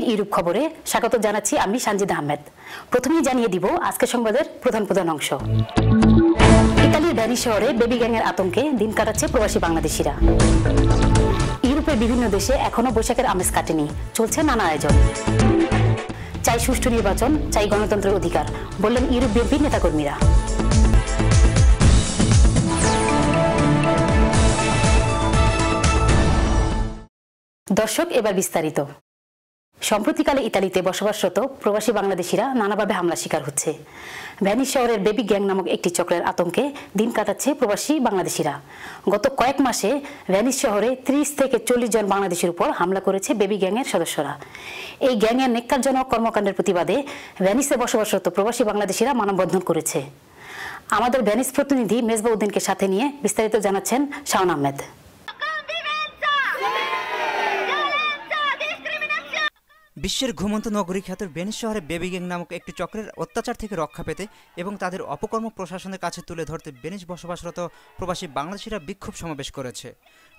টিভির ইউরোপ খবরে স্বাগত জানাচ্ছি আমি সঞ্জিদ আহমেদ। প্রথমেই জানিয়ে দিব আজকে সংবাদের প্রধান প্রধান অংশ। ইতালির ভ্যানি শহরে বেবি গ্যাংয়ের আতঙ্কে দিন কাটাচ্ছে প্রবাসী বাংলাদেশিরা। ইউরোপের বিভিন্ন দেশে এখনও বৈশাখের আমেজ কাটেনি, চলছে নানা আয়োজন। চাই সুষ্ঠু নির্বাচন, চাই গণতন্ত্রের অধিকার, বললেন ইউরোপ বিএনপির নেতাকর্মীরা। দর্শক, এবার বিস্তারিত। সম্প্রতিকালে ইতালিতে বসবাসরত প্রবাসী বাংলাদেশিরা নানাভাবে হামলা শিকার হচ্ছে। ভ্যানিস শহরের বেবি গ্যাং নামক একটি চক্রের আতঙ্কে দিন কাটাচ্ছে প্রবাসী বাংলাদেশিরা। গত কয়েক মাসে ভ্যানিস শহরে ত্রিশ থেকে চল্লিশ জন বাংলাদেশের উপর হামলা করেছে বেবি গ্যাংয়ের সদস্যরা। এই গ্যাংয়ের নেককারজনক কর্মকাণ্ডের প্রতিবাদে ভ্যানিসে বসবাসরত প্রবাসী বাংলাদেশিরা মানববন্ধন করেছে। আমাদের ভ্যানিস প্রতিনিধি মেজবা উদ্দিনকে সাথে নিয়ে বিস্তারিত জানাচ্ছেন শাওন আহমেদ। বিশ্বের ঘুমন্ত নগরী খ্যাত বেনিস শহরে বেবি গ্যাং নামক একটি চক্রের অত্যাচার থেকে রক্ষা পেতে এবং তাদের অপকর্ম প্রশাসনের কাছে তুলে ধরতে বেনিস বসবাসরত প্রবাসী বাংলাদেশিরা বিক্ষোভ সমাবেশ করেছে।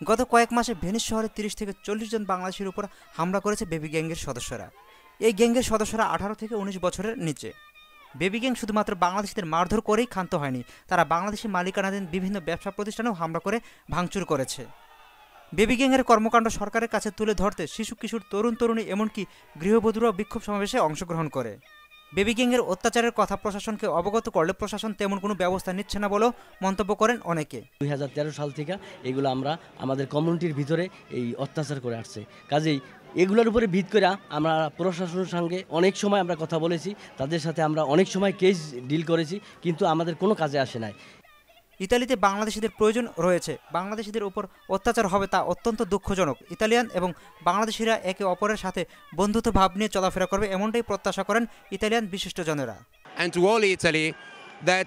গত কয়েক মাসে ভেনিস শহরে তিরিশ থেকে চল্লিশ জন বাংলাদেশের উপর হামলা করেছে বেবি গ্যাংয়ের সদস্যরা। এই গ্যাংয়ের সদস্যরা আঠারো থেকে উনিশ বছরের নিচে। বেবি গ্যাং শুধুমাত্র বাংলাদেশিদের মারধর করেই ক্ষান্ত হয়নি, তারা বাংলাদেশি মালিকানাধীন বিভিন্ন ব্যবসা প্রতিষ্ঠানেও হামলা করে ভাঙচুর করেছে। বেবি গ্যাংয়ের কর্মকাণ্ড সরকারের কাছে তুলে ধরতে শিশু, কিশোর, তরুণ, তরুণী এমনকি গৃহবধূরাও বিক্ষোভ সমাবেশে অংশগ্রহণ করে। বেবি গ্যাংয়ের অত্যাচারের কথা প্রশাসনকে অবগত করলে প্রশাসন তেমন কোনো ব্যবস্থা নিচ্ছে না বলেও মন্তব্য করেন অনেকে। দুই হাজার তেরো সাল থেকে এগুলো আমরা আমাদের কমিউনিটির ভিতরে এই অত্যাচার করে আসছে। কাজেই এগুলোর উপরে ভিত করে আমরা প্রশাসনের সঙ্গে অনেক সময় আমরা কথা বলেছি, তাদের সাথে আমরা অনেক সময় কেস ডিল করেছি, কিন্তু আমাদের কোনো কাজে আসে নাই। ইতালিতে বাংলাদেশিদের প্রয়োজন রয়েছে। বাংলাদেশিদের উপর অত্যাচার হবে তা অত্যন্ত দুঃখজনক। ইতালিয়ান এবং বাংলাদেশিরা একে অপরের সাথে বন্ধুত্ব ভাব নিয়ে চলাফেরা করবে এমনটাই প্রত্যাশা করেন ইতালিয়ান বিশিষ্টজনেরা।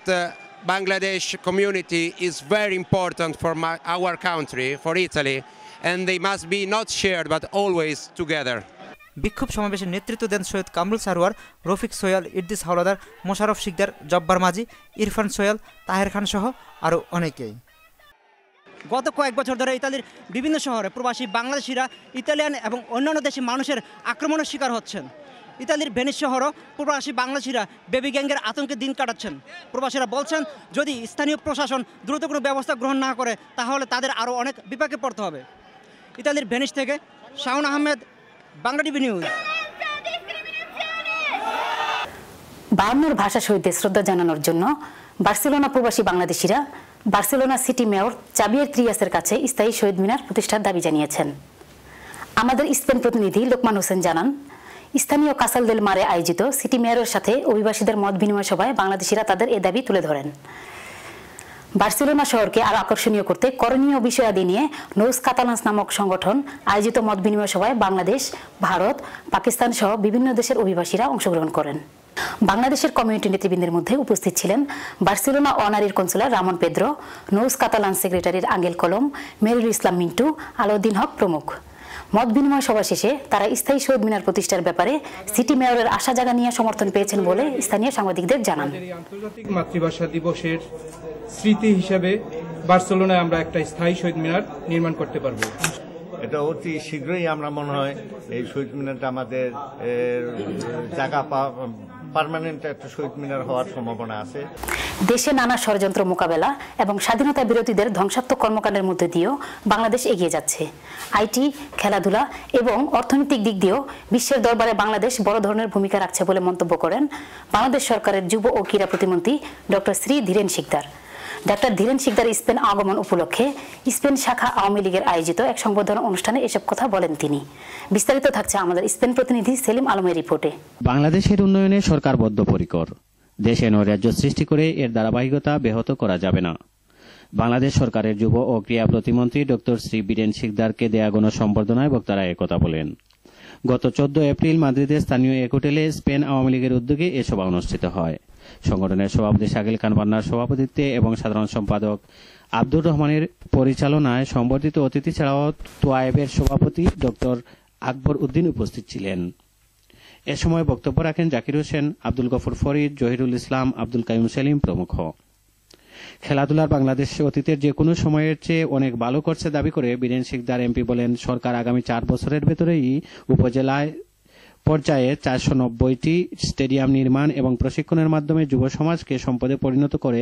uh, Bangladesh community is very important for my, our country, for Italy, and they must be not shared but always together. বিক্ষোভ সমাবেশে নেতৃত্ব দেন সৈয়দ কামরুল সারোয়ার, রফিক সোয়াল ইদ্দিস হাওলাদার মোশারফ শিকদার, জব্বার মাঝি ইরফান সোয়াল, তাহের খান সহ আরও অনেকেই। গত কয়েক বছর ধরে ইতালির বিভিন্ন শহরে প্রবাসী বাংলাদেশিরা, ইতালিয়ান এবং অন্যান্য দেশের মানুষের আক্রমণের শিকার হচ্ছেন। ইতালির ভেনিস শহরও প্রবাসী বাংলাদেশিরা বেবি গ্যাংয়ের আতঙ্কে দিন কাটাচ্ছেন। প্রবাসীরা বলছেন, যদি স্থানীয় প্রশাসন দ্রুত কোনো ব্যবস্থা গ্রহণ না করে, তাহলে তাদের আরও অনেক বিপাকে পড়তে হবে। ইতালির ভেনিস থেকে শাওন আহমেদ বাংলা টিভি নিউজ। বায়ান্নর ভাষা শহীদদের শ্রদ্ধা জানানোর জন্য বার্সেলোনা প্রবাসী বাংলাদেশিরা বার্সেলোনা সিটি মেয়র চাবিয়ের ত্রিয়াসের কাছে স্থায়ী শহীদ মিনার প্রতিষ্ঠার দাবি জানিয়েছেন। আমাদের স্পেন প্রতিনিধি লোকমান হোসেন জানান, স্থানীয় কাসাল দেল মারে আয়োজিত সিটি মেয়রের সাথে অভিবাসীদের মত বিনিময় সভায় বাংলাদেশিরা তাদের এ দাবি তুলে ধরেন। বার্সেলোনা শহরকে আরও আকর্ষণীয় করতে করণীয় বিষয়াদি নিয়ে নৌস কাতালান্স নামক সংগঠন আয়োজিত মত বিনিময় সভায় বাংলাদেশ, ভারত, পাকিস্তান সহ বিভিন্ন দেশের অভিবাসীরা অংশগ্রহণ করেন। বাংলাদেশের কমিউনিটি নেতৃবৃন্দের মধ্যে উপস্থিত ছিলেন বার্সেলোনা অনারির কনসুলার রামন পেদ্রো, নৌস কাতালান সেক্রেটারির আঙ্গেল কলম, মেরুল ইসলাম মিন্টু, আলাউদ্দিন হক প্রমুখ। মত বিনিময় সভা শেষে তারা স্থায়ী শহীদ মিনার প্রতিষ্ঠার ব্যাপারে সিটি মেয়রের আশা জাগা নিয়ে সমর্থন পেয়েছেন বলে স্থানীয় সাংবাদিকদের জানান। আন্তর্জাতিক মাতৃভাষা দিবসের স্মৃতি হিসাবে বার্সেলোনায় আমরা একটা স্থায়ী শহীদ মিনার নির্মাণ করতে পারব। এটা অতি শীঘ্রই আমরা মনে হয় এই শহীদ মিনারটা আমাদের জায়গা পারমানেন্ট একটা শহীদ মিনার হওয়ার সম্ভাবনা আছে। দেশে নানা ষড়যন্ত্র মোকাবেলা এবং স্বাধীনতা বিরোধীদের ধ্বংসাত্মক কর্মকাণ্ডের মধ্যে দিয়েও বাংলাদেশ এগিয়ে যাচ্ছে। আইটি খেলাধুলা এবং অর্থনৈতিক দিক দিয়েও বিশ্বের দরবারে বাংলাদেশ বড় ধরনের ভূমিকা রাখছে বলে মন্তব্য করেন বাংলাদেশ সরকারের যুব ও ক্রীড়া প্রতিমন্ত্রী ডক্টর শ্রী ধীরেন শিকদার। ডাক্তার ধীরেন শিকদার স্পেন আগমন উপলক্ষে স্পেন শাখা আওয়ামী লীগের আয়োজিত এক সংবর্ধনা অনুষ্ঠানে এসব কথা বলেন তিনি। বিস্তারিত থাকছে আমাদের স্পেন প্রতিনিধি সেলিম আলমের রিপোর্টে। বাংলাদেশের উন্নয়নে সরকার বদ্ধপরিকর দেশে নৈরাজ্য সৃষ্টি করে এর ধারাবাহিকতা ব্যাহত করা যাবে না। বাংলাদেশ সরকারের যুব ও ক্রীড়া প্রতিমন্ত্রী ডক্টর শ্রী বীরেন শিকদারকে দেয়া গণ সম্বর্ধনায় বক্তারা একথা বলেন। গত চোদ্দ এপ্রিল মাদ্রিদের স্থানীয় এক হোটেলে স্পেন আওয়ামী লীগের উদ্যোগে এ সভা অনুষ্ঠিত হয়। সংগঠনের সভাপতি শাকিল খান পান্নার সভাপতিত্বে এবং সাধারণ সম্পাদক আব্দুর রহমানের পরিচালনায় সংবর্ধিত অতিথি ছাড়াও তোয়ায়েবের সভাপতি ডক্টর আকবর উদ্দিন উপস্থিত ছিলেন। এ সময় বক্তব্য রাখেন জাকির হোসেন, আব্দুল গফর ফরিদ, জহিরুল ইসলাম, আব্দুল কাইম সেলিম প্রমুখ। খেলাধুলার বাংলাদেশ অতীতের যে কোনো সময়ের চেয়ে অনেক ভালো করছে দাবি করে বীরেন শিকদার এমপি বলেন, সরকার আগামী চার বছরের ভেতরেই উপজেলায় পর্যায়ে চারশো নব্বইটি স্টেডিয়াম নির্মাণ এবং প্রশিক্ষণের মাধ্যমে যুব সমাজকে সম্পদে পরিণত করে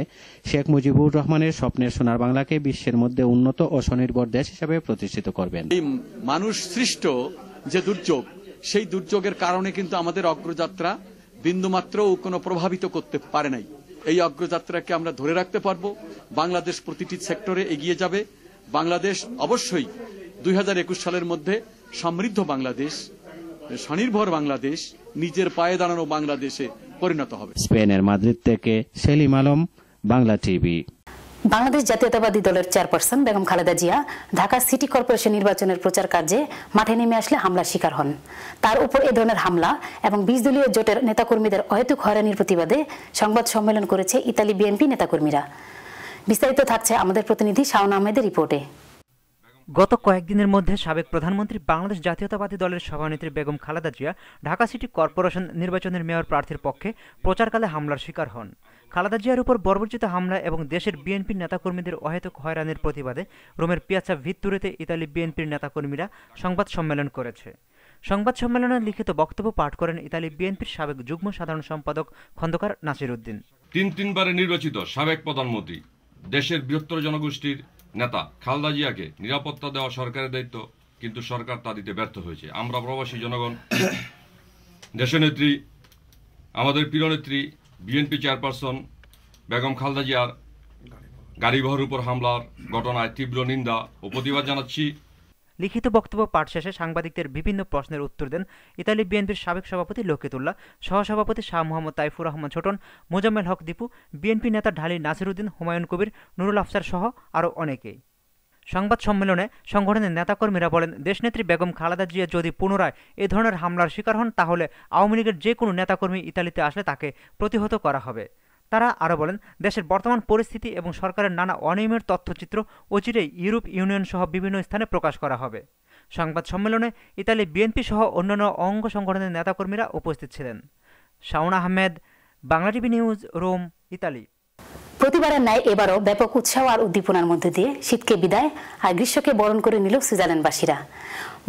শেখ মুজিবুর রহমানের স্বপ্নের সোনার বাংলাকে বিশ্বের মধ্যে উন্নত ও স্বনির্ভর দেশ হিসেবে প্রতিষ্ঠিত করবেন। মানুষ সৃষ্ট যে দুর্যোগ, সেই দুর্যোগের কারণে কিন্তু আমাদের অগ্রযাত্রা বিন্দুমাত্রও কোনো প্রভাবিত করতে পারে নাই। এই অগ্রযাত্রাকে আমরা ধরে রাখতে পারব। বাংলাদেশ প্রতিটি সেক্টরে এগিয়ে যাবে। বাংলাদেশ অবশ্যই দুই হাজার একুশ সালের মধ্যে সমৃদ্ধ বাংলাদেশ স্বনির্ভর বাংলাদেশ নিজের পায়ে দাঁড়ানো বাংলাদেশে পরিণত হবে। স্পেনের মাদ্রিদ থেকে সেলিম আলম বাংলা টিভি। বাংলাদেশ জাতীয়তাবাদী দলের chairperson Begum Khaleda Zia Dhaka city corporation নির্বাচনের প্রচার কার্যে মাঠে নেমে আসলে হামলার শিকার হন। তার উপর এ ধরনের হামলা এবং বিশ দলীয় জোটের নেতাকর্মীদের অহেতুক হয়রানির প্রতিবাদে সংবাদ সম্মেলন করেছে ইতালি বিএনপি নেতাকর্মীরা। বিস্তারিত থাকছে আমাদের প্রতিনিধি শাওন আহমেদের রিপোর্টে। গত কয়েকদিনের মধ্যে সাবেক প্রধানমন্ত্রী বাংলাদেশ জাতীয়তাবাদী দলের সভানেত্রী বেগম খালেদা জিয়া ঢাকা সিটি কর্পোরেশন নির্বাচনের মেয়র প্রার্থীর পক্ষে প্রচারকালে হামলার শিকার হন। খালেদা জিয়ার উপর বর্বরচিত হামলা এবং দেশের বিএনপির নেতাকর্মীদের অহেতুক হয়রানির প্রতিবাদে রোমের পিয়াচা ভিত্তুরেতে ইতালি বিএনপির নেতাকর্মীরা সংবাদ সম্মেলন করেছে। সংবাদ সম্মেলনে লিখিত বক্তব্য পাঠ করেন ইতালি বিএনপির সাবেক যুগ্ম সাধারণ সম্পাদক খন্দকার নাসির উদ্দিন তিন তিনবারে নির্বাচিত সাবেক প্রধানমন্ত্রী দেশের বৃহত্তর জনগোষ্ঠীর নেতা খালদা জিয়াকে নিরাপত্তা দেওয়া সরকারের দায়িত্ব, কিন্তু সরকার তা দিতে ব্যর্থ হয়েছে। আমরা প্রবাসী জনগণ দেশনেত্রী আমাদের প্রিয়নেত্রী বিএনপি চেয়ারপারসন বেগম খালদা জিয়ার গাড়িবহর উপর হামলার ঘটনায় তীব্র নিন্দা ও প্রতিবাদ জানাচ্ছি। লিখিত বক্তব্য পাঠ শেষে সাংবাদিকদের বিভিন্ন প্রশ্নের উত্তর দেন ইতালি বিএনপির সাবেক সভাপতি লকিতুল্লাহ, সহসভাপতি শাহ মোহাম্মদ তাইফুর রহমান ছোটন, মোজাম্মেল হক দীপু, বিএনপি নেতা ঢালি নাসিরুদ্দিন, হুমায়ুন কবির, নুরুল আফসার সহ আরও অনেকেই। সংবাদ সম্মেলনে সংগঠনের নেতাকর্মীরা বলেন, দেশনেত্রী বেগম খালেদা জিয়া যদি পুনরায় এ ধরনের হামলার শিকার হন, তাহলে আওয়ামী লীগের যে কোনো নেতাকর্মী ইতালিতে আসলে তাকে প্রতিহত করা হবে। তারা আরও বলেন, দেশের বর্তমান পরিস্থিতি এবং সরকারের নানা অনিয়মের তথ্যচিত্র অচিরেই ইউরোপ ইউনিয়ন সহ বিভিন্ন স্থানে প্রকাশ করা হবে। সংবাদ সম্মেলনে ইতালি বিএনপি সহ অন্যান্য অঙ্গ সংগঠনের নেতাকর্মীরা উপস্থিত ছিলেন। Shaon Ahmed, Bangla TV news, Rome, Italy. প্রতিবারের ন্যায় এবারও ব্যাপক উৎসাহ আর উদ্দীপনার মধ্যে দিয়ে শীতকে বিদায় আর গ্রীষ্মকে বরণ করে নিল সুইজারল্যান্ডবাসীরা।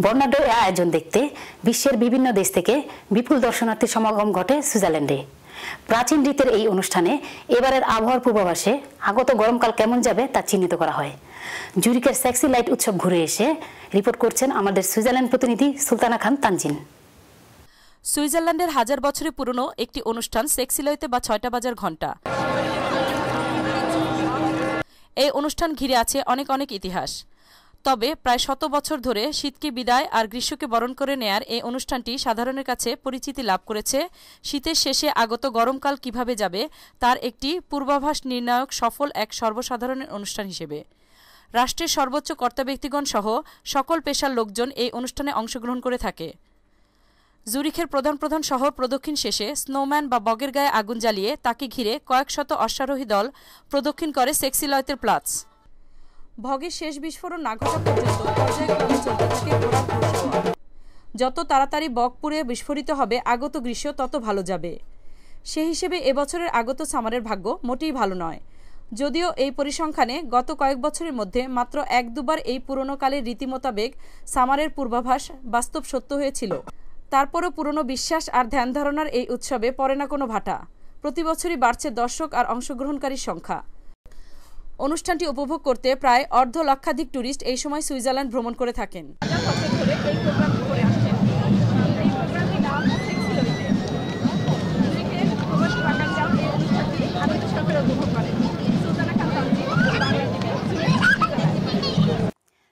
বর্ণাঢ্য আয়োজন দেখতে বিশ্বের বিভিন্ন দেশ থেকে বিপুল দর্শনার্থী সমাগম ঘটে সুইজারল্যান্ডে। প্রাচীন রীতের এই অনুষ্ঠানে এবারের আবহাওয়ার পূর্বাভাসে আগত গরমকাল কেমন যাবে তা চিহ্নিত করা হয়। জুরিকের সেক্সি লাইট উৎসব ঘুরে এসে রিপোর্ট করছেন আমাদের সুইজারল্যান্ড প্রতিনিধি সুলতানা খান তানজিন। সুইজারল্যান্ডের হাজার বছরে পুরনো একটি অনুষ্ঠান সেক্সিলয়তে বা ছয়টা বাজার ঘণ্টা। এই অনুষ্ঠান ঘিরে আছে অনেক অনেক ইতিহাস। তবে প্রায় শত বছর ধরে শীতকে বিদায় আর গ্রীষ্মকে বরণ করে নেয়ার এই অনুষ্ঠানটি সাধারণের কাছে পরিচিতি লাভ করেছে। শীতের শেষে আগত গরমকাল কীভাবে যাবে, তার একটি পূর্বাভাস নির্ণায়ক সফল এক সর্বসাধারণের অনুষ্ঠান হিসেবে। রাষ্ট্রের সর্বোচ্চ কর্তা ব্যক্তিগণ সহ সকল পেশার লোকজন এই অনুষ্ঠানে অংশগ্রহণ করে থাকে। জুরিখের প্রধান প্রধান শহর প্রদক্ষিণ শেষে স্নোম্যান বা বগের গায়ে আগুন জ্বালিয়ে তাকে ঘিরে কয়েক শত অশ্বারোহী দল প্রদক্ষিণ করে সেক্সিলয়তের প্লাস। ভগের শেষ বিস্ফোরণ না ঘটা পর্যন্ত পর্যায়ক্রমে চলতে থাকে। যত তাড়াতাড়ি বক পুড়ে বিস্ফোরিত হবে, আগত গ্রীষ্ম তত ভালো যাবে। সে হিসেবে এবছরের আগত সামারের ভাগ্য মোটেই ভালো নয়। যদিও এই পরিসংখ্যানে গত কয়েক বছরের মধ্যে মাত্র এক দুবার এই পুরনো কালের রীতি মোতাবেক সামারের পূর্বাভাস বাস্তব সত্য হয়েছিল। তারপরও পুরনো বিশ্বাস আর ধ্যান ধারণার এই উৎসবে পড়ে না কোনো ভাটা। প্রতি বছরই বাড়ছে দর্শক আর অংশগ্রহণকারীর সংখ্যা। অনুষ্ঠানটি উপভোগ করতে প্রায় অর্ধ লক্ষাধিক ট্যুরিস্ট এই সময় সুইজারল্যান্ড ভ্রমণ করে থাকেন।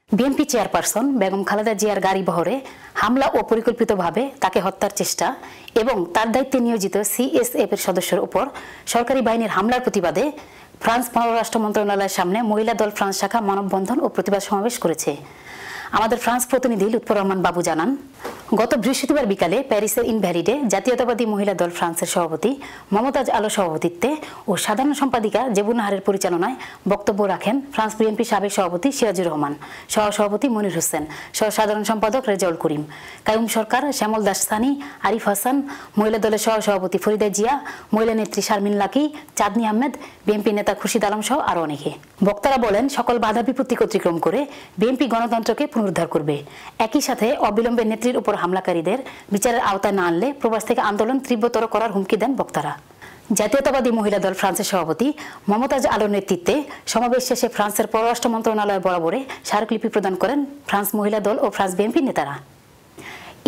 বিএনপি চেয়ারপারসন বেগম খালেদা জিয়ার গাড়ি বহরে হামলা ও পরিকল্পিতভাবে তাকে হত্যার চেষ্টা এবং তার দায়িত্বে নিয়োজিত সিএসএফ এর সদস্যের উপর সরকারি বাহিনীর হামলার প্রতিবাদে ফ্রান্স পররাষ্ট্র মন্ত্রণালয়ের সামনে মহিলা দল ফ্রান্স শাখা মানববন্ধন ও প্রতিবাদ সমাবেশ করেছে। আমাদের ফ্রান্স প্রতিনিধি লুৎফর রহমান বাবু জানান, গত বৃহস্পতিবার বিকালে প্যারিসের ইনভ্যালিডে জাতীয়তাবাদী মহিলা দল ফ্রান্সের সভাপতি মমতাজ আলো সভাপতিত্বে ও সাধারণ সম্পাদিকা জেবুনাহারের পরিচালনায় বক্তব্য রাখেন ফ্রান্স বিএনপি সাবেক সভাপতি সিরাজুর রহমান সহ সভাপতি মনির হোসেন সহ সাধারণ সম্পাদক রেজাউল করিম, কায়ুম সরকার, শ্যামল দাস সানি আরিফ হাসান, মহিলা দলের সহ সভাপতি ফরিদা জিয়া, মহিলা নেত্রী শারমিন লাকি, চাঁদনি আহমেদ, বিএনপি নেতা খুরশিদ আলম সহ আরও অনেকে। বক্তারা বলেন, সকল বাধা বিপত্তি অতিক্রম করে বিএনপি গণতন্ত্রকে পুনরুদ্ধার করবে। একই সাথে অবিলম্বে নেত্রীর উপর হামলাকারীদের বিচারের আওতায় না আনলে প্রবাস থেকে আন্দোলন তীব্রতর করার হুমকি দেন বক্তারা। জাতীয়তাবাদী মহিলা দল ফ্রান্সের সভাপতি মমতাজ আলোর নেতৃত্বে সমাবেশ শেষে ফ্রান্সের পররাষ্ট্র মন্ত্রণালয় বরাবরে স্মারকলিপি প্রদান করেন ফ্রান্স মহিলা দল ও ফ্রান্স বিএনপি নেতারা।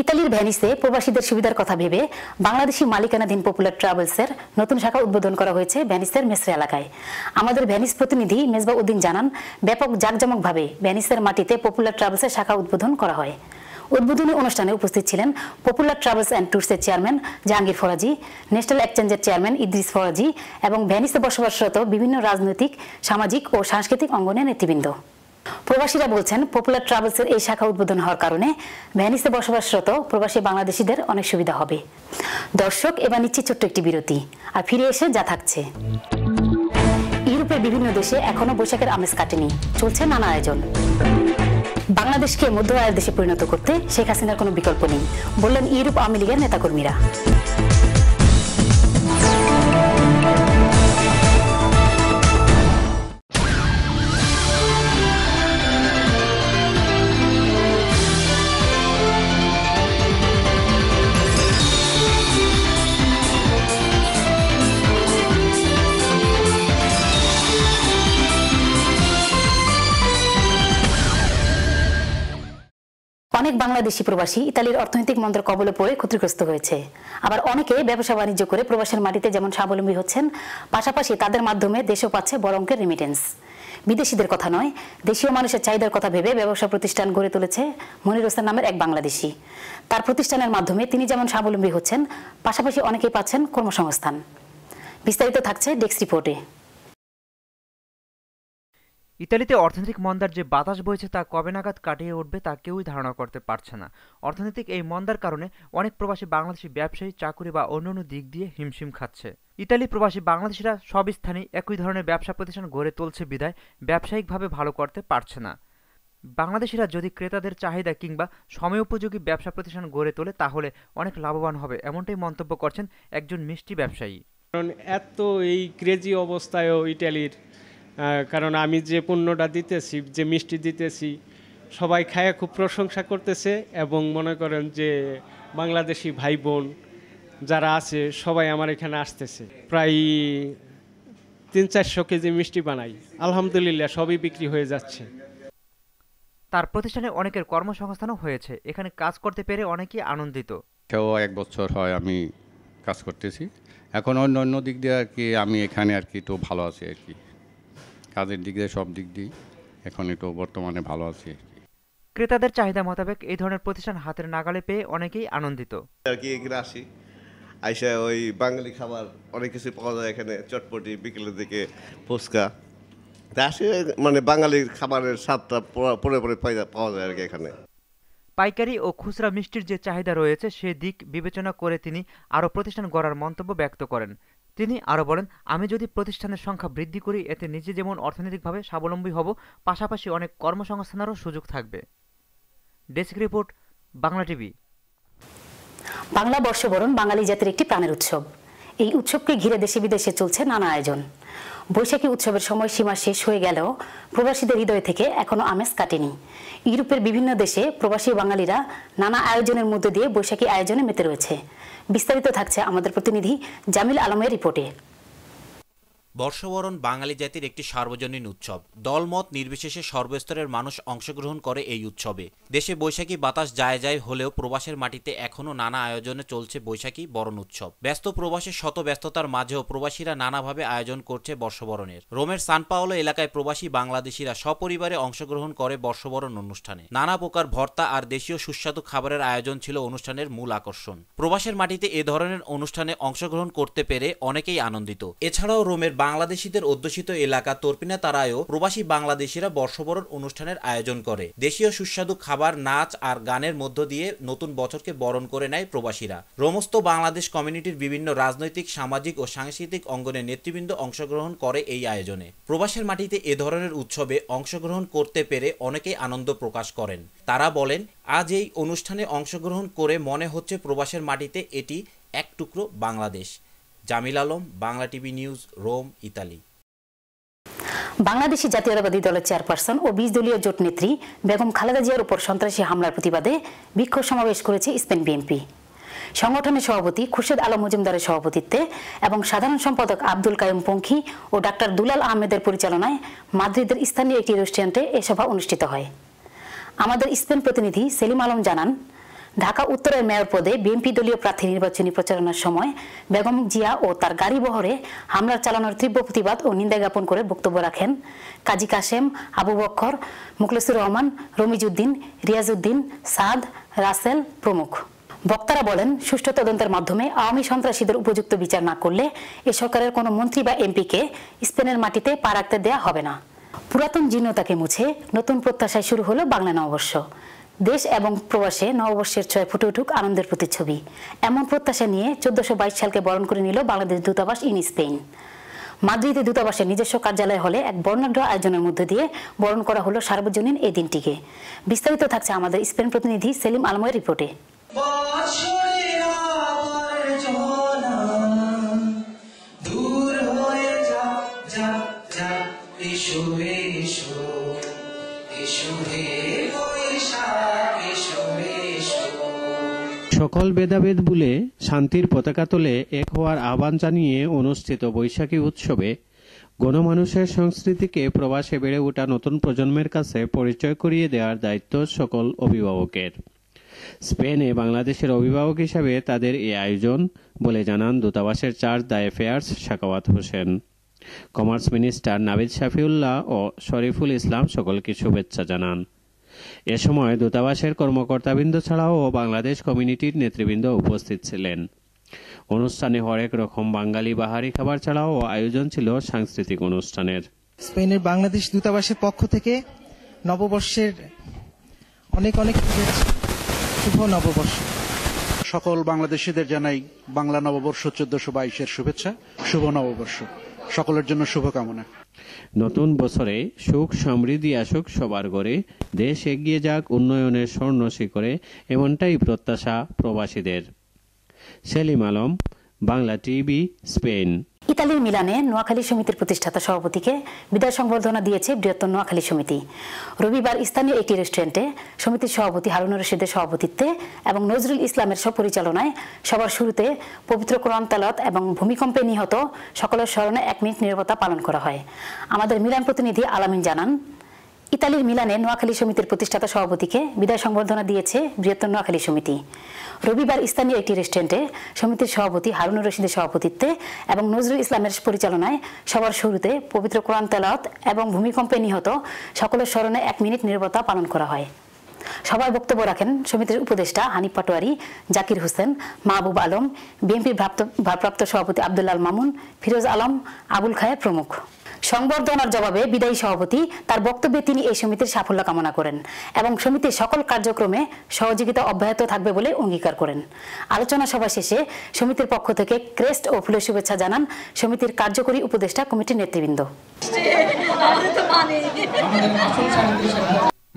ইতালির ভ্যানিসে প্রবাসীদের সুবিধার কথা ভেবে বাংলাদেশি মালিকানাধীন পপুলার ট্রাভেলসের নতুন শাখা উদ্বোধন করা হয়েছে ভ্যানিসের মেসরে এলাকায়। আমাদের ভ্যানিস প্রতিনিধি মেজবা উদ্দিন জানান, ব্যাপক জাঁকজমকভাবে ভ্যানিসের মাটিতে পপুলার ট্রাভেলসের শাখা উদ্বোধন করা হয়। উদ্বোধনী অনুষ্ঠানে উপস্থিত ছিলেন পপুলার ট্রাভেলস অ্যান্ড ট্যুরসের চেয়ারম্যান জাহাঙ্গীর ফরাজি ন্যাশনাল এক্সচেঞ্জের চেয়ারম্যান ইদ্রিস ফরাজি এবং ভ্যানিসে বসবাসরত বিভিন্ন রাজনৈতিক, সামাজিক ও সাংস্কৃতিক অঙ্গনের নেতৃবৃন্দ। প্রবাসীরা বলছেন পপুলার ট্রাভেলসের এই শাখা উদ্বোধন হওয়ার কারণে ভ্যানিসে বসবাসরত প্রবাসী বাংলাদেশিদের অনেক সুবিধা হবে। দর্শক, এবার নিচ্ছি ছোট্ট একটি বিরতি, আর ফিরে এসে যা থাকছে। ইউরোপের বিভিন্ন দেশে এখনও বৈশাখের আমেজ কাটেনি, চলছে নানা আয়োজন। বাংলাদেশকে মধ্য আয়ের দেশে পরিণত করতে শেখ হাসিনার কোনো বিকল্প নেই, বললেন ইউরোপ আওয়ামী লীগের নেতাকর্মীরা। অনেক বাংলাদেশি প্রবাসী ইতালির অর্থনৈতিক মন্দার কবলে পড়ে ক্ষতিগ্রস্ত হয়েছে। আবার অনেকে ব্যবসা বাণিজ্য করে প্রবাসের মাটিতে যেমন স্বাবলম্বী হচ্ছেন, পাশাপাশি তাদের মাধ্যমে দেশও পাচ্ছে বড় অঙ্কের রেমিটেন্স বিদেশিদের কথা নয়, দেশীয় মানুষের চাহিদার কথা ভেবে ব্যবসা প্রতিষ্ঠান গড়ে তুলেছে মনির হোসেন নামের এক বাংলাদেশি। তার প্রতিষ্ঠানের মাধ্যমে তিনি যেমন স্বাবলম্বী হচ্ছেন, পাশাপাশি অনেকেই পাচ্ছেন কর্মসংস্থান। বিস্তারিত থাকছে ডেস্ক রিপোর্টে ইতালিতে অর্থনৈতিক মন্দার যে বাতাস বইছে তা কবে নাগাদ কাটিয়ে উঠবে তা কেউই ধারণা করতে পারছে না। অর্থনৈতিক এই মন্দার কারণে অনেক প্রবাসী বাংলাদেশি ব্যবসায়ী, চাকুরি বা অন্যান্য দিক দিয়ে হিমশিম খাচ্ছে। ইতালি প্রবাসী বাংলাদেশিরা সব স্থানেই একই ধরনের ব্যবসা প্রতিষ্ঠান গড়ে তুলছে বিদায় ব্যবসায়িকভাবে ভালো করতে পারছে না। বাংলাদেশিরা যদি ক্রেতাদের চাহিদা কিংবা সময়োপযোগী ব্যবসা প্রতিষ্ঠান গড়ে তোলে, তাহলে অনেক লাভবান হবে, এমনটাই মন্তব্য করছেন একজন মিষ্টি ব্যবসায়ী। কারণ এত এই ক্রেজি অবস্থায়ও ইটালির কারণ আমি যে পণ্যটা দিতেছি যে মিষ্টি দিতেছি সবাই খায় খুব প্রশংসা করতেছে এবং মনে করেন যে বাংলাদেশি ভাই বোন যারা আছে সবাই আমার এখানে আসতেছে। প্রায় তিন চারশো কেজি মিষ্টি বানাই। আলহামদুলিল্লাহ সবই বিক্রি হয়ে যাচ্ছে। তার প্রতিষ্ঠানে অনেকের কর্মসংস্থানও হয়েছে। এখানে কাজ করতে পেরে অনেকেই আনন্দিত। কেউ এক বছর হয় আমি কাজ করতেছি। এখন অন্য অন্য দিক দিয়ে আর কি আমি এখানে আর কি তো ভালো আছি আর কি। কাজের দিক দিয়ে সব দিক দিয়ে এখন একটু বর্তমানে ভালো আছি। ক্রেতাদের চাহিদা মোতাবেক এই ধরনের প্রতিষ্ঠান হাতের নাগালে পেয়ে অনেকেই আনন্দিত। আর কি এখানে আসি আইসা ওই বাঙালি খাবার অনেক কিছু পাওয়া যায় এখানে চটপটি বিকেলের দিকে ফুচকা। তা আসে মানে বাঙালির খাবারের স্বাদটা পরে পরে পাওয়া যায় আর কি এখানে। পাইকারি ও খুচরা মিষ্টির যে চাহিদা রয়েছে সে দিক বিবেচনা করে তিনি আরও প্রতিষ্ঠান গড়ার মন্তব্য ব্যক্ত করেন। তিনি আরও বলেন, আমি যদি প্রতিষ্ঠানের সংখ্যা বৃদ্ধি করি, এতে নিজে যেমন অর্থনৈতিকভাবে স্বাবলম্বী হব, পাশাপাশি অনেক কর্মসংস্থানেরও সুযোগ থাকবে। Desk report, Bangla TV. Bangla বর্ষবরণ বাঙালি জাতির একটি প্রাণের উৎসব। এই উৎসবকে ঘিরে দেশে বিদেশে চলছে নানা আয়োজন। বৈশাখী উৎসবের সময়সীমা শেষ হয়ে গেলেও প্রবাসীদের হৃদয় থেকে এখনও আমেজ কাটেনি। ইউরোপের বিভিন্ন দেশে প্রবাসী বাঙালিরা নানা আয়োজনের মধ্যে দিয়ে বৈশাখী আয়োজনে মেতে রয়েছে। বিস্তারিত থাকছে আমাদের প্রতিনিধি জামিল আলমের রিপোর্টে। বর্ষবরণ বাঙালি জাতির একটি সার্বজনীন উৎসব। দলমত নির্বিশেষে সর্বস্তরের মানুষ অংশগ্রহণ করে এই উৎসবে। দেশে বৈশাখী বাতাস যায় যায় হলেও প্রবাসের মাটিতে এখনও নানা আয়োজনে চলছে বৈশাখী বরণ উৎসব। ব্যস্ত প্রবাসের শত ব্যস্ততার মাঝেও প্রবাসীরা নানাভাবে আয়োজন করছে বর্ষবরণের। রোমের সানপাওলো এলাকায় প্রবাসী বাংলাদেশিরা সপরিবারে অংশগ্রহণ করে বর্ষবরণ অনুষ্ঠানে। নানা প্রকার ভর্তা আর দেশীয় সুস্বাদু খাবারের আয়োজন ছিল অনুষ্ঠানের মূল আকর্ষণ। প্রবাসের মাটিতে এ ধরনের অনুষ্ঠানে অংশগ্রহণ করতে পেরে অনেকেই আনন্দিত। এছাড়াও রোমের বাংলাদেশিদের অধ্যুষিত এলাকা তর্পিনা তারায়ও প্রবাসী বাংলাদেশিরা বর্ষবরণ অনুষ্ঠানের আয়োজন করে। দেশীয় সুস্বাদু খাবার, নাচ আর গানের মধ্য দিয়ে নতুন বছরকে বরণ করে নেয় প্রবাসীরা। রোমস্থ বাংলাদেশ কমিউনিটির বিভিন্ন রাজনৈতিক, সামাজিক ও সাংস্কৃতিক অঙ্গনের নেতৃবৃন্দ অংশগ্রহণ করে এই আয়োজনে। প্রবাসের মাটিতে এ ধরনের উৎসবে অংশগ্রহণ করতে পেরে অনেকেই আনন্দ প্রকাশ করেন। তারা বলেন, আজ এই অনুষ্ঠানে অংশগ্রহণ করে মনে হচ্ছে প্রবাসের মাটিতে এটি এক টুকরো Bangladesh. Jamil Alam, Bangla TV news, Rome, Italy. Bangladeshi জাতীয়তাবাদী দলের চেয়ারপারসন ও বিশ দলীয় জোট নেত্রী বেগম খালেদা জিয়ার উপর সন্ত্রাসী হামলার প্রতিবাদে বিক্ষোভ সমাবেশ করেছে স্পেন বিএনপি। সংগঠনের সভাপতি খুরশেদ আলম মজুমদারের সভাপতিত্বে এবং সাধারণ সম্পাদক আব্দুল কায়ুম পঙ্খী ও ডাক্তার দুলাল আহমেদের পরিচালনায় মাদ্রিদের স্থানীয় একটি রেস্টুরেন্টে এ সভা অনুষ্ঠিত হয়। আমাদের স্পেন প্রতিনিধি সেলিম আলম জানান ঢাকা উত্তরের মেয়র পদে বিএনপি দলীয় প্রার্থী নির্বাচনী প্রচারণার সময় বেগম জিয়া ও তার গাড়ি বহরে হামলার চালানোর তীব্র প্রতিবাদ ও নিন্দা জ্ঞাপন করে বক্তব্য রাখেন। কাজী কাশেম আবু বক্কর, মুখলেসুর রহমান, রমিজউদ্দিন, রিয়াজউদ্দিন, সাদ, রাসেল প্রমুখ। বক্তারা বলেন, সুষ্ঠু তদন্তের মাধ্যমে আওয়ামী সন্ত্রাসীদের উপযুক্ত বিচার না করলে এ সরকারের কোনো মন্ত্রী বা এমপিকে স্পেনের মাটিতে পা রাখতে দেয়া হবে না। পুরাতন জীর্ণতাকে মুছে নতুন প্রত্যাশায় শুরু হলো বাংলা নববর্ষ। দেশ এবং প্রবাসে নববর্ষের ছয় ফুটে উঠুক আনন্দের প্রতিচ্ছবি। এমন প্রত্যাশা নিয়ে চোদ্দশো বাইশ সালকে বরণ করে নিল বাংলাদেশ দূতাবাস ইন স্পেন। মাদ্রিদে দূতাবাসের নিজস্ব কার্যালয় হলে এক বর্ণাঢ্য আয়োজনের মধ্য দিয়ে বরণ করা হলো সার্বজনীন এই দিনটিকে। বিস্তারিত থাকছে আমাদের স্পেন প্রতিনিধি সেলিম আলমের রিপোর্টে। এসো। সকল ভেদাভেদ ভুলে শান্তির পতাকা তোলে এক হওয়ার আহ্বান জানিয়ে অনুষ্ঠিত বৈশাখী উৎসবে গণমানুষের সংস্কৃতিকে প্রবাসে বেড়ে ওঠা নতুন প্রজন্মের কাছে পরিচয় করিয়ে দেওয়ার দায়িত্ব সকল অভিভাবকের। স্পেনে বাংলাদেশের অভিভাবক হিসাবে তাদের এই আয়োজন বলে জানান দূতাবাসের chargé d' affaires Shakawat Hossain. Commerce minister Nabid Shafiullah ও শরীফুল ইসলাম সকলকে শুভেচ্ছা জানান। এ সময় দূতাবাসের কর্মকর্তাবৃন্দ ছাড়াও বাংলাদেশ কমিউনিটির নেতৃবৃন্দ উপস্থিত ছিলেন। অনুষ্ঠানে হরেক রকম বাঙালি বাহারি খাবার ছাড়াও আয়োজন ছিল সাংস্কৃতিক অনুষ্ঠানের। স্পেনের বাংলাদেশ দূতাবাসের পক্ষ থেকে নববর্ষের অনেক অনেক শুভ নববর্ষ। সকল বাংলাদেশিদের জানাই বাংলা নববর্ষ চোদ্দশো বাইশের শুভেচ্ছা। শুভ নববর্ষ। সকলের জন্য শুভকামনা। নতুন বছরে সুখ সমৃদ্ধি আসুক সবার ঘরে, দেশ এগিয়ে যাক উন্নয়নের স্বর্ণ শিখরে, এমনটাই প্রত্যাশা প্রবাসীদের। Selim Alam, Bangla TV, Spain. ইতালির মিলানে নোয়াখালী সমিতির প্রতিষ্ঠাতা সভাপতিকে বিদায় সংবর্ধনা দিয়েছে বৃহত্তর নোয়াখালী সমিতি। রবিবার স্থানীয় একটি রেস্টুরেন্টে সমিতির সভাপতি হারুন রশিদের সভাপতিত্বে এবং নজরুল ইসলামের সপরিচালনায় সবার শুরুতে পবিত্র কোরআন তালত এবং ভূমিকম্পে নিহত সকলের স্মরণে এক মিনিট নিরবতা পালন করা হয়। আমাদের মিলান প্রতিনিধি আলামিন জানান ইতালির মিলানে নোয়াখালী সমিতির প্রতিষ্ঠাতা সভাপতিকে বিদায় সংবর্ধনা দিয়েছে বৃহত্তর নোয়াখালী সমিতি। রবিবার স্থানীয় একটি রেস্টুরেন্টে সমিতির সভাপতি হারুনুর রশিদের সভাপতিত্বে এবং নজরুল ইসলামের পরিচালনায় সবার শুরুতে পবিত্র কোরআন তেলাওয়াত এবং ভূমিকম্পে নিহত সকলের স্মরণে এক মিনিট নিরবতা পালন করা হয়। সবার বক্তব্য রাখেন সমিতির উপদেষ্টা হানিফ পাটোয়ারি, জাকির হোসেন, মাহবুব আলম, বিএনপির ভারপ্রাপ্ত সভাপতি আবদুল্লাল মামুন, ফিরোজ আলম, আবুল খায়ের প্রমুখ। সংবর্ধনার জবাবে বিদায়ী সভাপতি, তার বক্তব্যে তিনি এই সমিতির সাফল্য কামনা করেন এবং সমিতির সকল কার্যক্রমে সহযোগিতা অব্যাহত থাকবে বলে অঙ্গীকার করেন। আলোচনা সভা শেষে সমিতির পক্ষ থেকে ক্রেস্ট ও ফুলের শুভেচ্ছা জানান সমিতির কার্যকরী উপদেষ্টা কমিটির নেতৃবৃন্দ।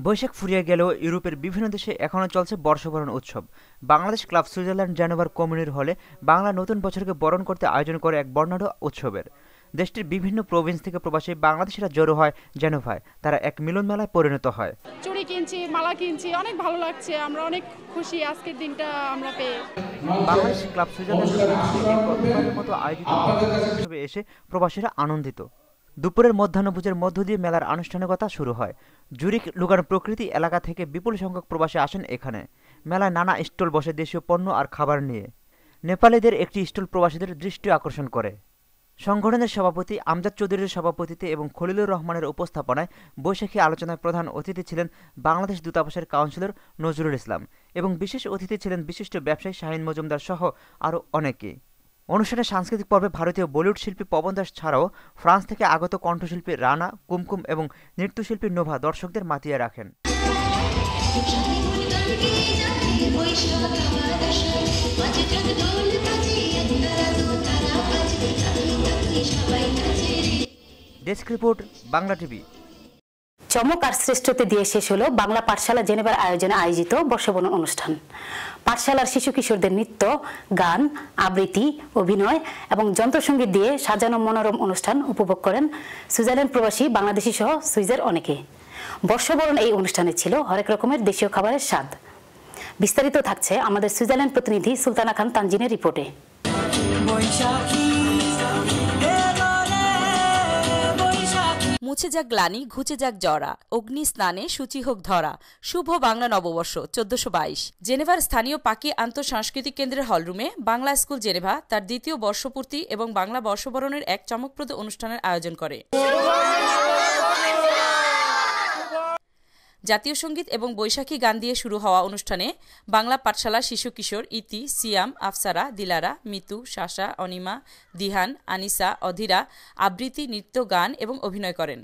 বৈশাখ ফুরিয়ে গেলেও ইউরোপের বিভিন্ন দেশে এখনও চলছে বর্ষবরণ উৎসব। বাংলাদেশ ক্লাব, সুইজারল্যান্ড জানোভার কমিউনির হলে বাংলা নতুন বছরকে বরণ করতে আয়োজন করে এক বর্ণাঢ্য উৎসবের। দেশটির বিভিন্ন প্রভিন্স থেকে প্রবাসী বাংলাদেশিরা জড়ো হয় জেনোভায়। তারা এক মিলন মেলায় পরিণত হয়। চুড়ি কিনছি মালা কিনছি অনেক ভালো লাগছে আমরা অনেক খুশি আজকের দিনটা আমরা পেয়ে। বাংলাদেশ ক্লাব সুইজারল্যান্ডের মতো আয়োজিত উৎসবে এসে প্রবাসীরা আনন্দিত। দুপুরের মধ্যাহ্নভোজের মধ্য দিয়ে মেলার আনুষ্ঠানিকতা শুরু হয়। জুরিক লুগান প্রকৃতি এলাকা থেকে বিপুল সংখ্যক প্রবাসী আসেন এখানে। মেলায় নানা স্টল বসে দেশীয় পণ্য আর খাবার নিয়ে। নেপালিদের একটি স্টল প্রবাসীদের দৃষ্টি আকর্ষণ করে। সংগঠনের সভাপতি আমজাদ চৌধুরীর সভাপতিতে এবং খলিলুর রহমানের উপস্থাপনায় বৈশাখী আলোচনায় প্রধান অতিথি ছিলেন বাংলাদেশ দূতাবাসের কাউন্সিলর নজরুল ইসলাম এবং বিশেষ অতিথি ছিলেন বিশিষ্ট ব্যবসায়ী শাহিন মজুমদার সহ আরও অনেকে। অনুষ্ঠানে সাংস্কৃতিক পর্বে ভারতীয় বলিউড শিল্পী পবন দাস ছাড়াও ফ্রান্স থেকে আগত কণ্ঠশিল্পী রানা, কুমকুম এবং নৃত্যশিল্পী নোভা দর্শকদের মাতিয়ে রাখেন। Desk report Bangla TV. চমক আর শ্রেষ্ঠতে দিয়ে শেষ হলো বাংলা পাঠশালা জেনেভার আয়োজনে আয়োজিত বর্ষবরণ অনুষ্ঠান। পাঠশালার শিশু কিশোরদের নৃত্য গান আবৃত্তি অভিনয় এবং যন্ত্রসঙ্গীত দিয়ে সাজানো মনোরম অনুষ্ঠান উপভোগ করেন সুইজারল্যান্ড প্রবাসী বাংলাদেশি সহ সুইজার অনেকে। বর্ষবরণ এই অনুষ্ঠানে ছিল হরেক রকমের দেশীয় খাবারের স্বাদ। বিস্তারিত থাকছে আমাদের সুইজারল্যান্ড প্রতিনিধি সুলতানা খান তানজিনের রিপোর্টে। মুছে যাক গ্লানি, ঘুচে যাক জরা অগ্নি স্নানে সূচি হোক ধরা। শুভ বাংলা নববর্ষ, চোদ্দশো বাইশ। জেনেভার স্থানীয় পাকি আন্তঃসাংস্কৃতিক কেন্দ্রের হলরুমে বাংলা স্কুল জেনেভা তার দ্বিতীয় বর্ষপূর্তি এবং বাংলা বর্ষবরণের এক চমকপ্রদ অনুষ্ঠানের আয়োজন করে। জাতীয় সংগীত এবং বৈশাখী গান দিয়ে শুরু হওয়া অনুষ্ঠানে বাংলা পাঠশালা শিশু কিশোর, ইতি, সিয়াম, আফসারা, দিলারা, মিতু, শাসা, অনিমা, দিহান, আনিসা, অধীরা আবৃত্তি, নৃত্য, গান এবং অভিনয় করেন।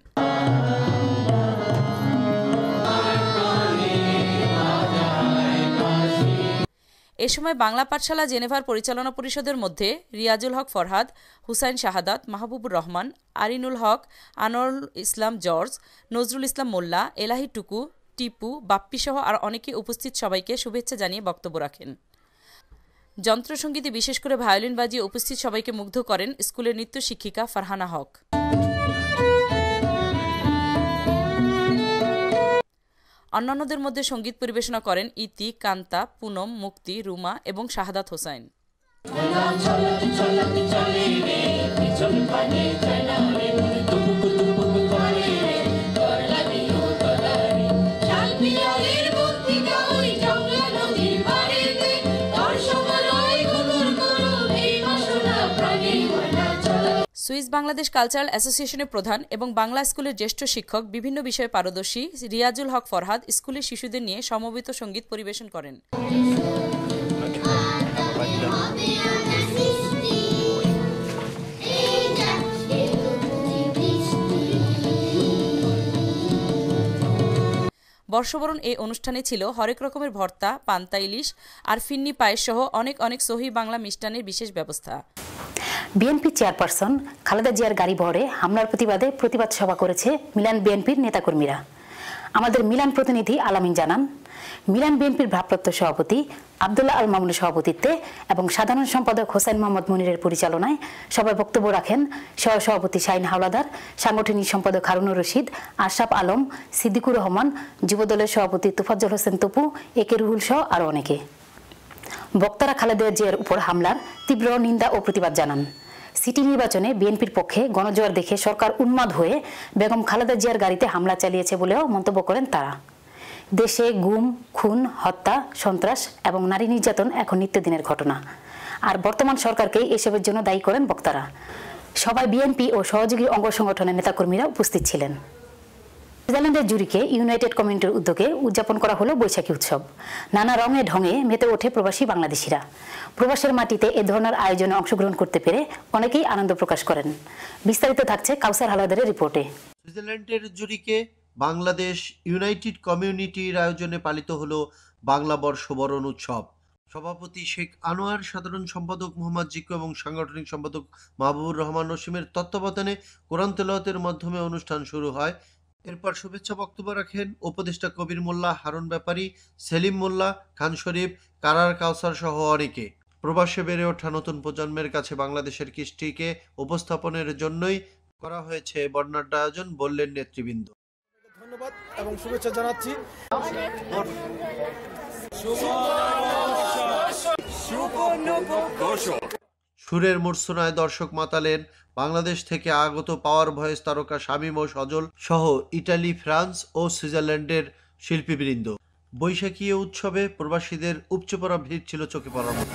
এ সময় বাংলা পাঠশালা জেনেভার পরিচালনা পরিষদের মধ্যে রিয়াজুল হক ফরহাদ, হুসাইন শাহাদাত, মাহবুবুর রহমান, আরিনুল হক, আনোয়ারুল ইসলাম জর্জ, নজরুল ইসলাম মোল্লা, এলাহি টুকু, টিপু বাপ্পিসহ আর অনেকে উপস্থিত সবাইকে শুভেচ্ছা জানিয়ে বক্তব্য রাখেন। যন্ত্রসঙ্গীতে বিশেষ করে ভায়োলিন বাজিয়ে উপস্থিত সবাইকে মুগ্ধ করেন স্কুলের নৃত্য শিক্ষিকা ফারহানা হক। অন্যান্যদের মধ্যে সংগীত পরিবেশনা করেন ইতি কান্তা পুনম মুক্তি রুমা এবং শাহাদাত হোসাইন। সুইস বাংলাদেশ কালচারাল অ্যাসোসিয়েশনের প্রধান এবং বাংলা স্কুলের জ্যেষ্ঠ শিক্ষক, বিভিন্ন বিষয়ে পারদর্শী রিয়াজুল হক ফরহাদ স্কুলের শিশুদের নিয়ে সমবেত সংগীত পরিবেশন করেন। বর্ষবরণ এই অনুষ্ঠানে ছিল হরেক রকমের ভর্তা, পান্তা, ইলিশ আর ফিন্নি পায়েস সহ অনেক অনেক সহি বাংলা মিষ্টানের বিশেষ ব্যবস্থা। বিএনপি চেয়ারপারসন খালেদা জিয়ার গাড়ি বহরে হামলার প্রতিবাদে প্রতিবাদ সভা করেছে মিলান বিএনপির নেতাকর্মীরা। আমাদের মিলান প্রতিনিধি আলামিন জানান মিলান বিএনপির ভারপ্রাপ্ত সভাপতি আবদুল্লাহ আল মামুনের সভাপতিত্বে এবং সাধারণ সম্পাদক হোসেন মোহাম্মদ মনিরের পরিচালনায় সভায় বক্তব্য রাখেন সহ সভাপতি শাহিন হাওলাদার, সাংগঠনিক সম্পাদক হারুনুর রশিদ, আশরাফ আলম, সিদ্দিকুর রহমান, যুবদলের সভাপতি তুফাজ্জল হোসেন তপু, একে রুহুল সহ আরও অনেকে। বক্তারা খালেদা জিয়ার উপর হামলার তীব্র নিন্দা ও প্রতিবাদ জানান। সিটি নির্বাচনে বিএনপির পক্ষে গণজোয়ার দেখে সরকার উন্মাদ হয়ে বেগম খালেদা জিয়ার গাড়িতে হামলা চালিয়েছে বলেও মন্তব্য করেন তারা। দেশে গুম, খুন, হত্যা, সন্ত্রাস এবং নারী নির্যাতন এখন নিত্যদিনের ঘটনা। আর বর্তমান সরকারকেই এসবের জন্য দায়ী করেন বক্তারা। সবাই বিএনপি ও সহযোগী অঙ্গ সংগঠনের নেতাকর্মীরা উপস্থিত ছিলেন। সুইজারল্যান্ডের জুরিকে ইউনাইটেড কমিউনিটির উদ্যোগে উদযাপন করা হলো বৈশাখী উৎসব। নানা রঙে ঢঙে মেতে ওঠে প্রবাসী বাংলাদেশিরা। প্রবাসের মাটিতে এ ধরনের আয়োজনে অংশগ্রহণ করতে পেরে অনেকেই আনন্দ প্রকাশ করেন। বিস্তারিত থাকছে কাউসার হালাদারের রিপোর্টে। সুইজারল্যান্ডের জুরিকে বাংলাদেশ ইউনাইটেড কমিউনিটির আয়োজনে পালিত হলো বাংলা বর্ষবরণ উৎসব। সভাপতি শেখ আনোয়ার, সাধারণ সম্পাদক মোহাম্মদ জিকু এবং সাংগঠনিক সম্পাদক মাহবুবুর রহমান নসিমের তত্ত্বাবধানে কোরআন তেলাওয়াতের মাধ্যমে অনুষ্ঠান শুরু হয়। এরপর শুভেচ্ছা বক্তব্য রাখেন উপদেষ্টা কবির মোল্লা, হারুন ব্যাপারী, সেলিম মোল্লা, খান শরীফ, কারার কাউসার সহ অনেকে। প্রবাসে বেড়ে ওঠা নতুন প্রজন্মের কাছে বাংলাদেশের কৃষ্টিকে উপস্থাপনের জন্যই করা হয়েছে বর্ণাঢ্য আয়োজন, বললেন নেতৃবৃন্দ। ধন্যবাদ এবং শুভেচ্ছা জানাচ্ছি। সুরের মূর্ছনায় দর্শক মাতালেন বাংলাদেশ থেকে আগত পাওয়ার ভয়েস তারকা শামীম ও সজল সহ ইটালি, ফ্রান্স ও সুইজারল্যান্ডের শিল্পীবৃন্দ। বৈশাখী উৎসবে প্রবাসীদের উপচে পড়া ভিড় ছিল চোখে পড়ার মতো।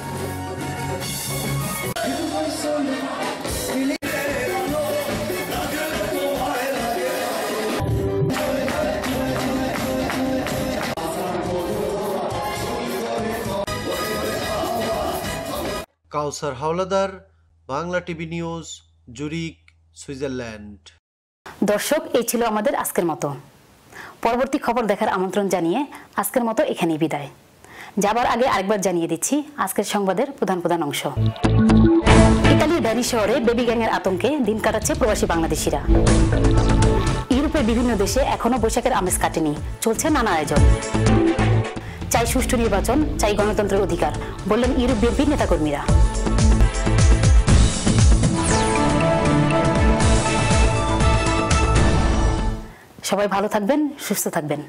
Kawsar Howlader, Bangla TV news Zurich Switzerland. দর্শক, এই ছিল আমাদের আজকের মতো। পরবর্তী খবর দেখার আমন্ত্রণ জানিয়ে আজকের মতো এখানেই বিদায়। যাবার আগে আরেকবার জানিয়ে দিচ্ছি, আজকের সংবাদের প্রধান প্রধান অংশ। ইতালির ভ্যানি শহরে বেবি গ্যাংয়ের আতঙ্কে দিন কাটাচ্ছে প্রবাসী বাংলাদেশিরা। ইউরোপের বিভিন্ন দেশে এখনও বৈশাখের আমেজ কাটেনি। চলছে নানা আয়োজন। চাই সুষ্ঠু নির্বাচন চাই গণতন্ত্রের অধিকার, বললেন ইউরোপ বিএনপির নেতাকর্মীরা। সবাই ভালো থাকবেন, সুস্থ থাকবেন।